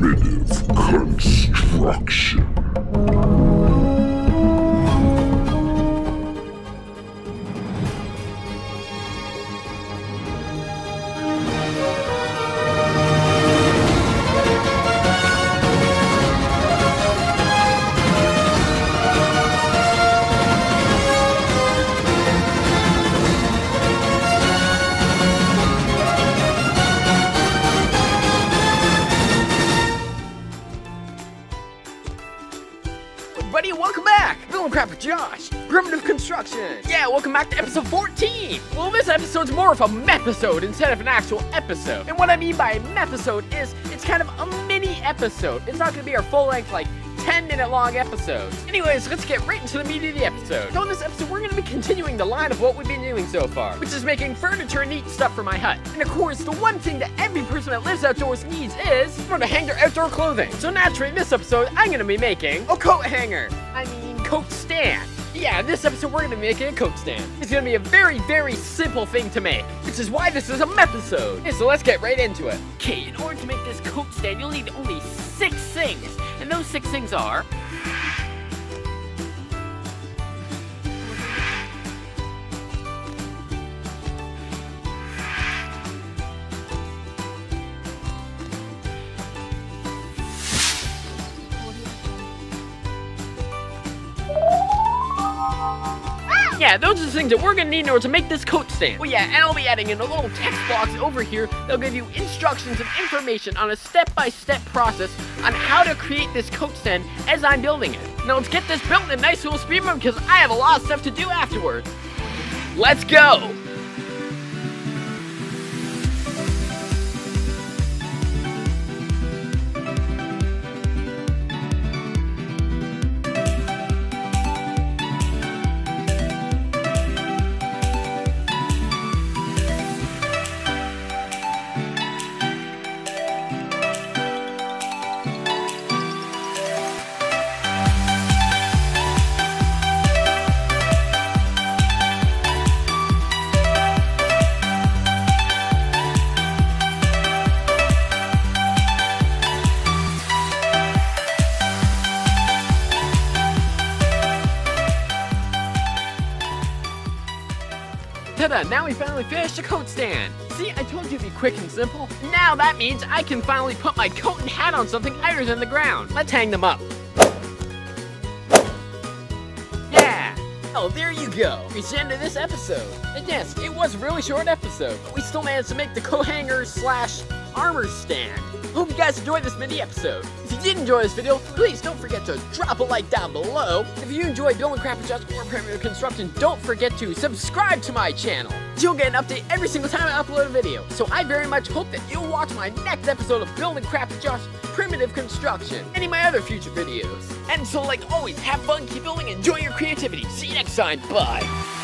primitive construction. Crap Josh, Primitive Construction. Yeah, welcome back to episode 14. Well, this episode's more of a mepisode instead of an actual episode. And what I mean by a mepisode is it's kind of a mini episode. It's not gonna be our full length, like 10 minute long episode. Anyways, let's get right into the meat of the episode. So in this episode, we're gonna be continuing the line of what we've been doing so far, which is making furniture and neat stuff for my hut. And of course, the one thing that every person that lives outdoors needs is for to hang their outdoor clothing. So naturally, in this episode, I'm gonna be making a coat hanger. I mean, coat stand. Yeah, in this episode, we're gonna be making a coat stand. It's gonna be a very, very simple thing to make, which is why this is a episode. Okay, so let's get right into it. Okay, in order to make this coat stand, you'll need only six things. And those six things are Yeah, those are the things that we're gonna need in order to make this coat stand. Well, yeah, and I'll be adding in a little text box over here that'll give you instructions and information on a step-by-step process on how to create this coat stand as I'm building it. Now let's get this built in a nice little speed run because I have a lot of stuff to do afterward. Let's go! Ta-da, now we finally finished the coat stand. See, I told you it'd be quick and simple. Now that means I can finally put my coat and hat on something higher than the ground. Let's hang them up. Yeah! Oh, there you go. It's the end of this episode. And yes, it was a really short episode, but we still managed to make the coat hanger slash armor stand. Hope you guys enjoyed this mini episode. If you did enjoy this video, please don't forget to drop a like down below. If you enjoy building crap just or primitive construction, don't forget to subscribe to my channel. You'll get an update every single time I upload a video. So I very much hope that you'll watch my next episode of Building Crap with Josh Primitive Construction, any of my other future videos. And so like always, have fun, keep building, enjoy your creativity. See you next time, bye.